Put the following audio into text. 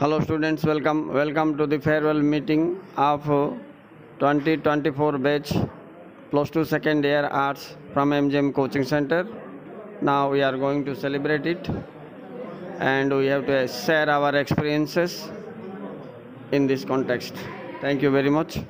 Hello students, welcome. Welcome to the farewell meeting of 2024 batch plus 2 second year arts from MGM coaching center. Now we are going to celebrate it and we have to share our experiences in this context. Thank you very much.